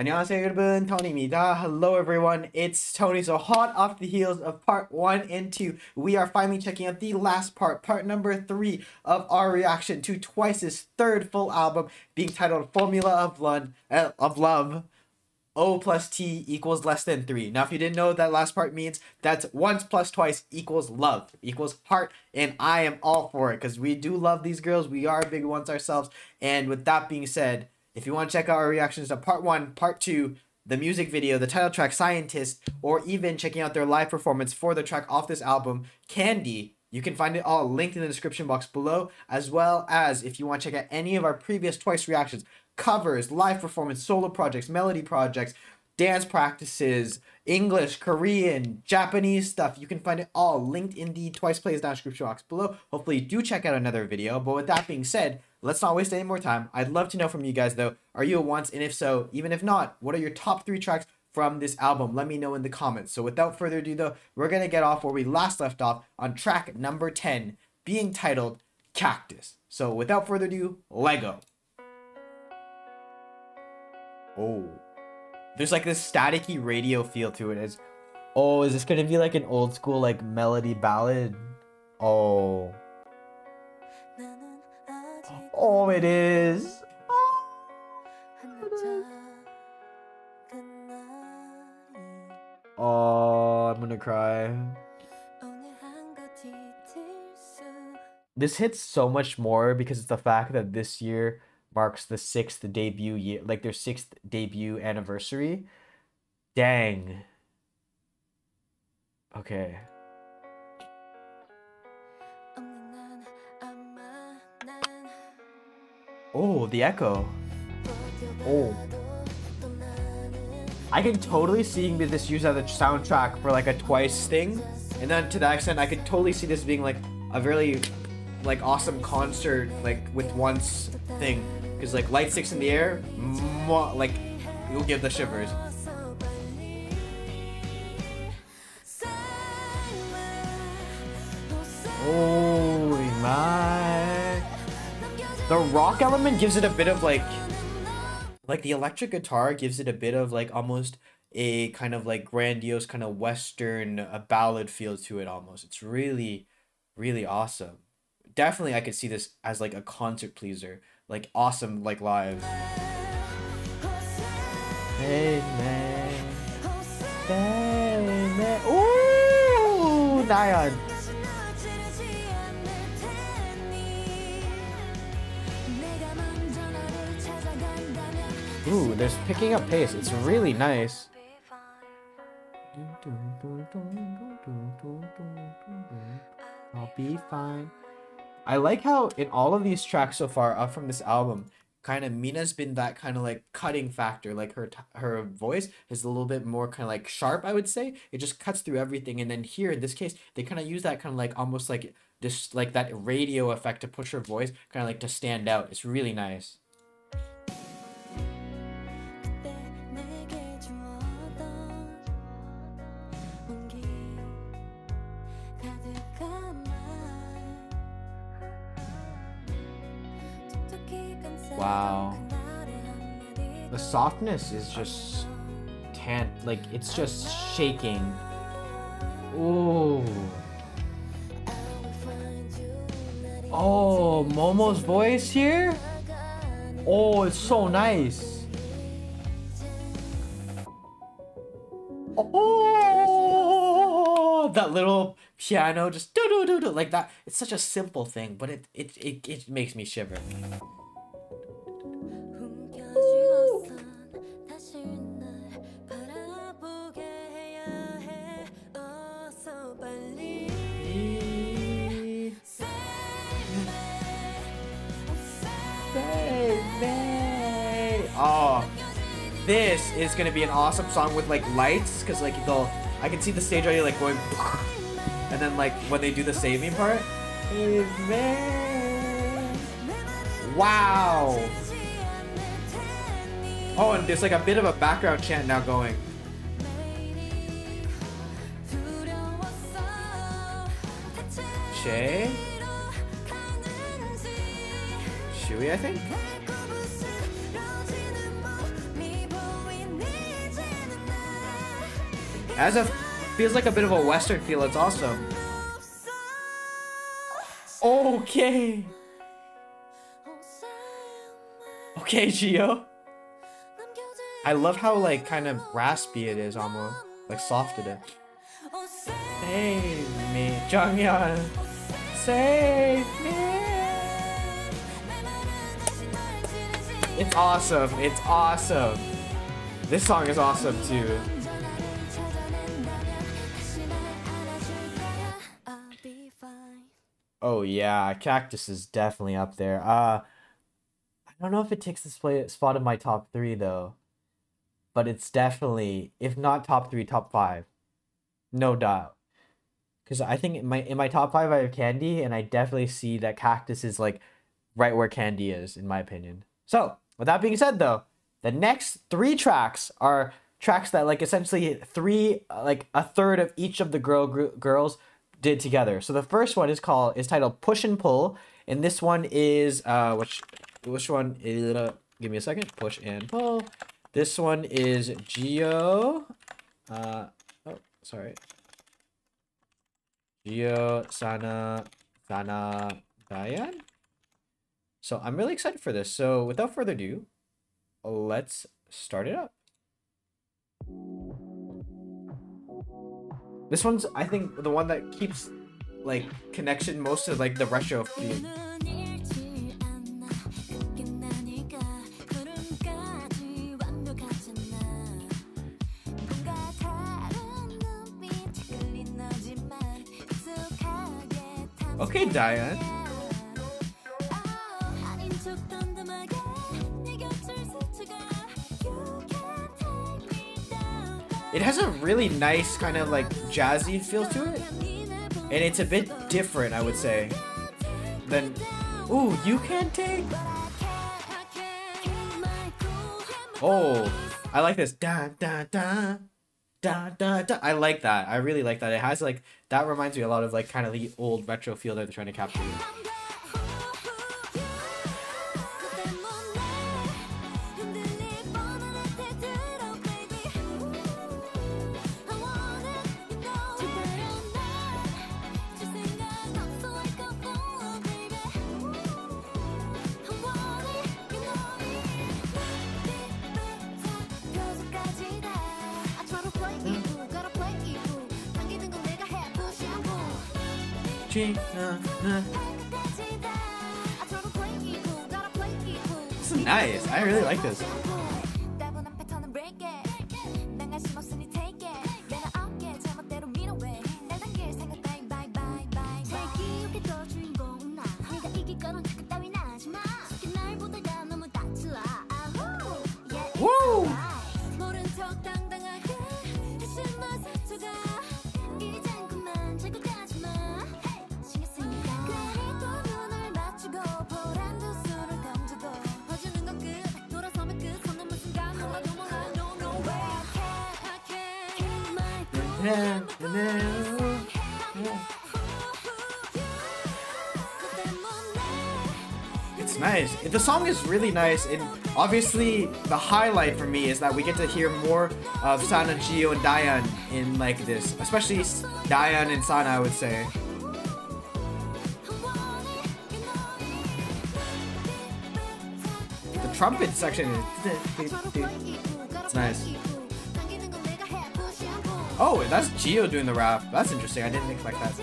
안녕하세요 여러분, Tony입니다. Hello everyone, it's Tony. So hot off the heels of part 1 and 2, we are finally checking out the last part, part number 3 of our reaction to Twice's third full album being titled Formula of, Lun- uh, of Love. O plus T equals less than 3. Now if you didn't know what that last part means, that's once plus twice equals love, equals heart, and I am all for it because we do love these girls. We are big ones ourselves. And with that being said, if you want to check out our reactions to part one, part two, the music video, the title track Scientist, or even checking out their live performance for the track off this album, Candy, you can find it all linked in the description box below, as well as if you want to check out any of our previous Twice reactions, covers, live performance, solo projects, melody projects, dance practices, English, Korean, Japanese stuff. You can find it all linked in the Twice Plays description box below. Hopefully you do check out another video. But with that being said, let's not waste any more time. I'd love to know from you guys though, are you a once? And if so, even if not, what are your top three tracks from this album? Let me know in the comments. So without further ado though, we're gonna get off where we last left off on track number 10, being titled Cactus. So without further ado, Lego. Oh. There's like this staticky radio feel to it. It's, oh, is this gonna be like an old school like melody ballad? Oh. Oh, it is. Oh, I'm gonna cry. This hits so much more because it's the fact that this year marks the sixth debut year, like their sixth debut anniversary. Dang. Okay. Oh, the echo. Oh. I can totally see this used as a soundtrack for like a twice thing. And then to that extent, I could totally see this being like a really like awesome concert like with once thing. Because like light sticks in the air, like you'll give the shivers. Element gives it a bit of like like the electric guitar gives it a bit of like almost a kind of like grandiose kind of western a ballad feel to it almost. It's really really awesome. Definitely I could see this as like a concert pleaser. Like awesome like live. Hey man. Hey man. Ooh, Nyan. Ooh, there's picking up pace. It's really nice. I'll be fine. I like how in all of these tracks so far up from this album, kind of Mina's been that kind of like cutting factor. Like her her voice is a little bit more kind of like sharp, I would say. It just cuts through everything. And then here in this case, they kind of use that kind of like almost like this like that radio effect to push her voice kind of like to stand out. It's really nice. The softness is just can't like it's just shaking. Ooh. Oh, Momo's voice here? Oh, it's so nice. Oh, that little piano just do do do do like that. It's such a simple thing, but it it it, it makes me shiver. Oh, this is gonna be an awesome song with like lights, cause like they'll, I can see the stage already like going, and then like when they do the saving part, Wow. Oh, and there's like a bit of a background chant now going. Shay? Shui, I think? As a feels like a bit of a western feel. It's awesome. Okay. Okay, Jihyo. I love how like kind of raspy it is almost. Like soft it is. Save me, Jeongyeon. Save me. It's awesome. It's awesome. This song is awesome too. Oh yeah, Cactus is definitely up there. Uh I don't know if it takes the spot in my top 3 though. But it's definitely if not top 3, top 5. No doubt. Cuz I think in my in my top 5 I have Candy and I definitely see that Cactus is like right where Candy is in my opinion. So, with that being said though, the next 3 tracks are tracks that like essentially three like a third of each of the girl gr- girls did together. So the first one is called is titled Push and Pull, and this one is uh which which one is uh, give me a second. Push and pull. This one is Jihyo. Uh oh sorry. Jihyo Sana Sana Dahyun. So I'm really excited for this. So without further ado, let's start it up. This one's, I think, the one that keeps like connection most to like the retro theme. Okay, Dahyun. It has a really nice kind of like jazzy feel to it. And it's a bit different, I would say, than... Ooh, you can take... Oh, I like this. Da, da, da. Da, da, da. I like that. I really like that. It has like... That reminds me a lot of like kind of the old retro feel that they're trying to capture. This is nice. I really like this. It's nice. The song is really nice, and obviously the highlight for me is that we get to hear more of Sana, Jihyo, and Dahyun in like this, especially Dahyun and Sana, I would say. The trumpet section is it's nice. Oh, that's Jihyo doing the rap. That's interesting. I didn't expect that.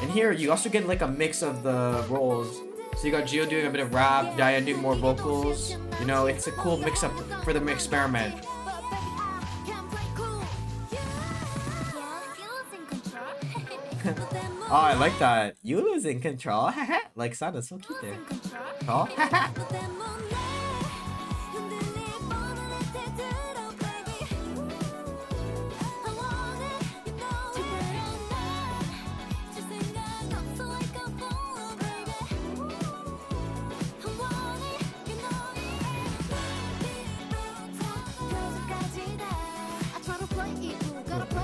And here, you also get like a mix of the roles. So you got Jihyo doing a bit of rap, Dahyun doing more vocals. You know, it's a cool mix-up for them experiment. Oh, I like that. You losing control. like Sana's so cute there. Oh.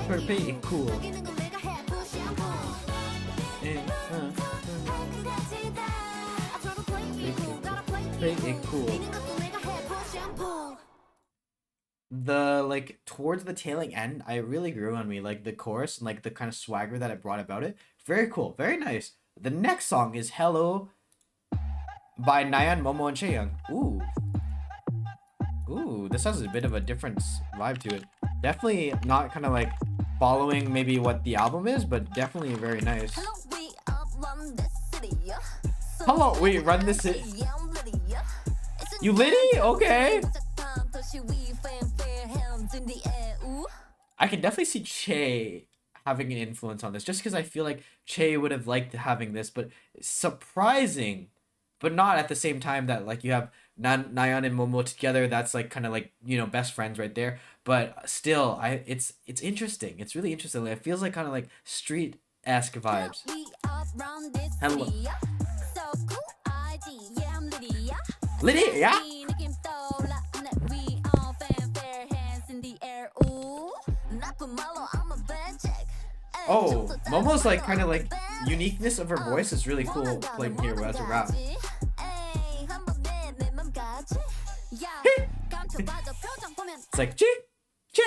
Pretty cool. Cool. The like towards the tailing end, I really grew on me. Like the chorus and like the kind of swagger that it brought about it. Very cool. Very nice. The next song is Hello by Nayeon, Momo, and Chaeyoung. Ooh. Ooh, this has a bit of a different vibe to it. Definitely not kind of like following maybe what the album is, but definitely very nice. Hello, we run this city. You Liddy? Okay. I can definitely see Che having an influence on this, just because I feel like Che would have liked having this, but surprising, but not at the same time that like you have Nan- Nayeon and Momo together. That's like kind of like you know best friends right there. But still, I it's it's interesting. It's really interesting. It feels like kind of like street esque vibes. Hello. Liddy, yeah. Oh, Momo's like kind of like uniqueness of her voice is really cool playing here as a rap. it's like chi chi.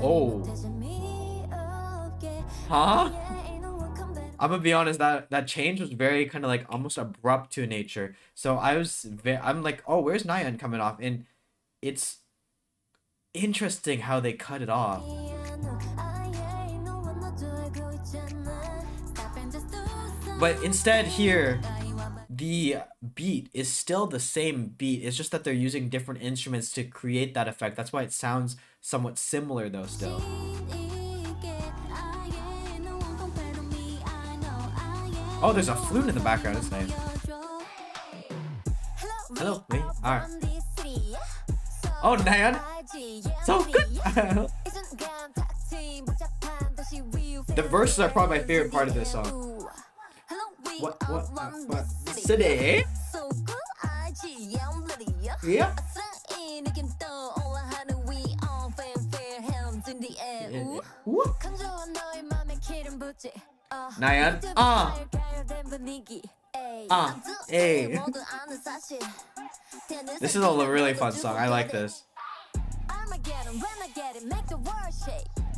Oh. Huh? I'm gonna be honest that that change was very kind of like almost abrupt to nature. So I was ve- I'm like, oh, where's Nayeon coming off? And it's interesting how they cut it off. But instead here, the beat is still the same beat. It's just that they're using different instruments to create that effect. That's why it sounds somewhat similar though still. Oh, there's a flute in the background. It's nice. Hello, wait, alright. Oh, Nayeon. So good. the verses are probably my favorite part of this song. What, what, what, what? City? Yeah. What? Nayeon? Ah. Ah. Hey. This is a really fun song. I like this.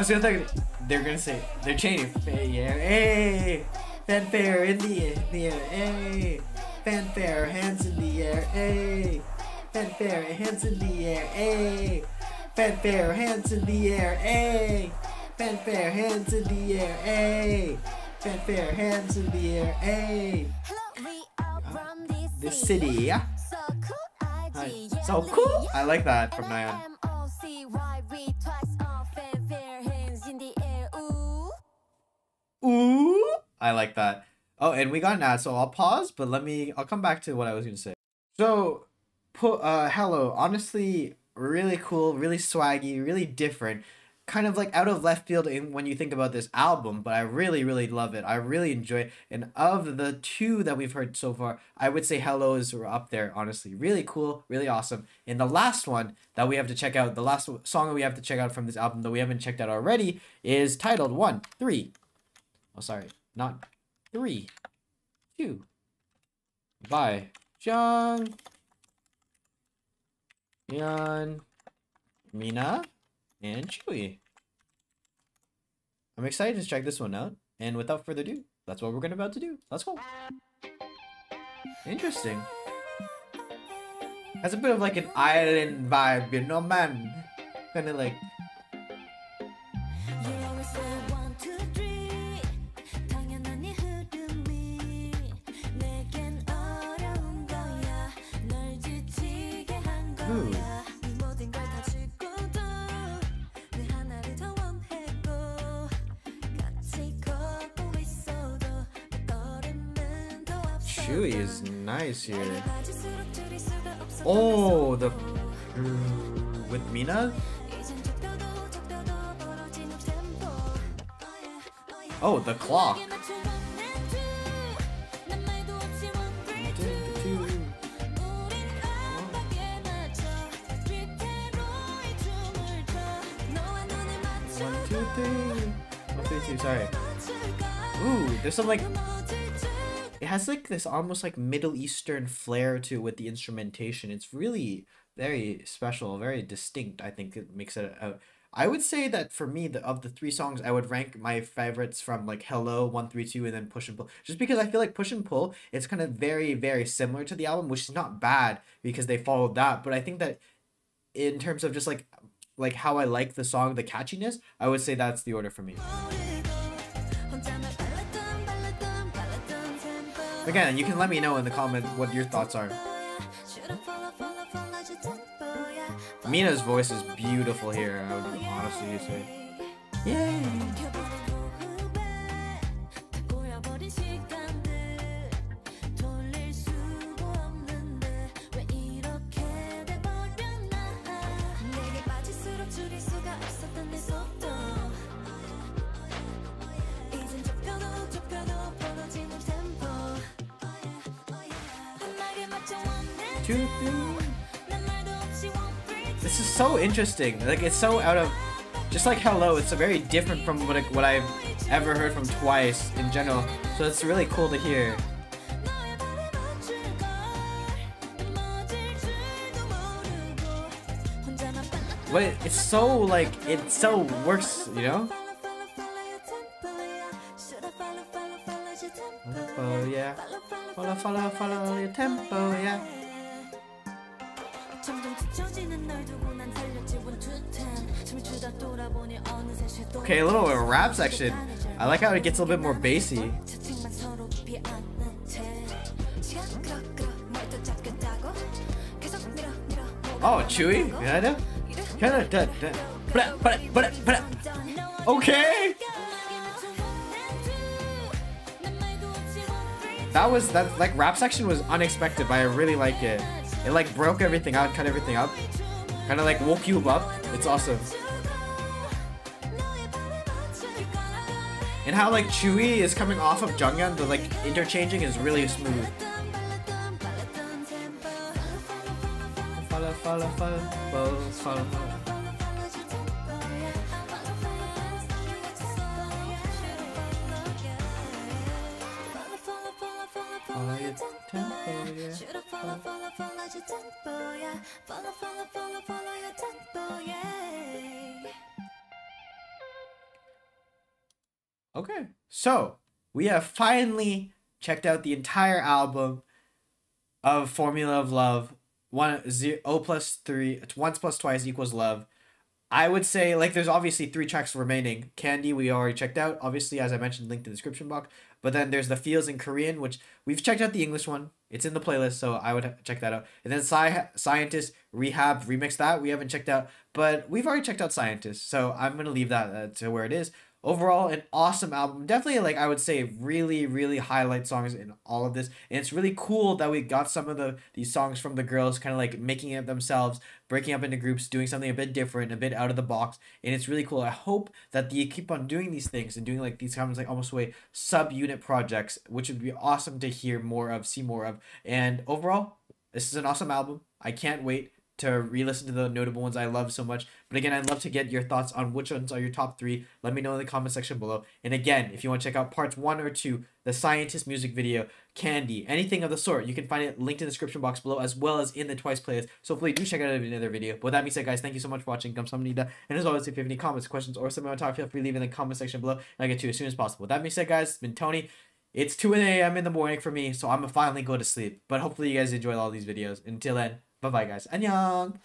I was gonna think they're gonna say they're changing. Hey, fanfare in the air, the air, hey, fanfare, hands in the air, hey, fanfare, hands in the air, hey, fanfare, hands in the air, hey, fanfare, hands in the air, hey, fanfare, hands in the air, hey. The city, yeah. So cool. I like that from Nayeon. Ooh, I like that. Oh, and we got an ad, so I'll pause, but let me. I'll come back to what I was gonna say. So, put uh, hello. Honestly, really cool, really swaggy, really different. Kind of like out of left field in, when you think about this album, but I really, really love it. I really enjoy it. And of the two that we've heard so far, I would say Hello is up there, honestly. Really cool, really awesome. And the last one that we have to check out, the last song that we have to check out from this album that we haven't checked out already, is titled One, Three. Oh, sorry, not three, two. By Jung, Yan, Mina, and Tzuyu. I'm excited to check this one out. And without further ado, that's what we're going to about to do. Let's go. Interesting. Has a bit of like an island vibe, you know, man. Kind of like nice here. Oh, oh, the with Mina. Oh, the clock. One, two, three. One, two, three. Sorry. Ooh, there's some like. Has like this almost like Middle Eastern flair to it with the instrumentation. It's really very special, very distinct. I think it makes it. I would say that for me, the of the three songs, I would rank my favorites from like Hello, One Three Two, and then Push and Pull. Just because I feel like Push and Pull, it's kind of very very similar to the album, which is not bad because they followed that. But I think that in terms of just like like how I like the song, the catchiness, I would say that's the order for me. Again, you can let me know in the comments what your thoughts are. Mina's voice is beautiful here, I would honestly say. Yay! This is so interesting. Like it's so out of, just like Hello, it's very different from what what I've ever heard from Twice in general. So it's really cool to hear. But it, it's so like it so works, you know. Oh yeah, follow, follow, follow your tempo, yeah. Okay, a little rap section. I like how it gets a little bit more bassy. Oh, Tzuyu? Yeah, Okay. That was that like rap section was unexpected, but I really like it. It like broke everything out, cut everything up. Kind of like woke you up. It's awesome. And how like Tzuyu is coming off of Jeongyeon, the like interchanging is really smooth. Follow, follow, follow, follow, follow, Okay, so we have finally checked out the entire album of Formula of Love. One zero O plus three. Once plus twice equals love. I would say like there's obviously three tracks remaining. Candy we already checked out. Obviously, as I mentioned, linked in the description box. But then there's the Feels in Korean, which we've checked out the English one. It's in the playlist, so I would check that out. And then Sci- Scientist R3HAB remix that we haven't checked out, but we've already checked out Scientist, so I'm gonna leave that uh, to where it is overall an awesome album. Definitely like i would say really really highlight songs in all of this. And it's really cool that we got some of the these songs from the girls kind of like making it themselves breaking up into groups doing something a bit different a bit out of the box. And it's really cool. I hope that you keep on doing these things and doing like these kind of like almost way sub unit projects which would be awesome to hear more of see more of. And overall this is an awesome album. I can't wait to re-listen to the notable ones I love so much. But again, I'd love to get your thoughts on which ones are your top three. Let me know in the comment section below. And again, if you want to check out parts one or two, the scientist music video, Candy, anything of the sort, you can find it linked in the description box below as well as in the Twice playlist. So hopefully do check out another video. But with that being said, guys, thank you so much for watching. Kamsahamnida. And as always, if you have any comments, questions, or something on top, feel free to leave in the comment section below. And I'll get to you as soon as possible. With that being said, guys, it's been Tony. It's 2 a.m. in the morning for me, so I'm gonna finally go to sleep. But hopefully you guys enjoyed all these videos. Until then, bye bye guys. Annyeong!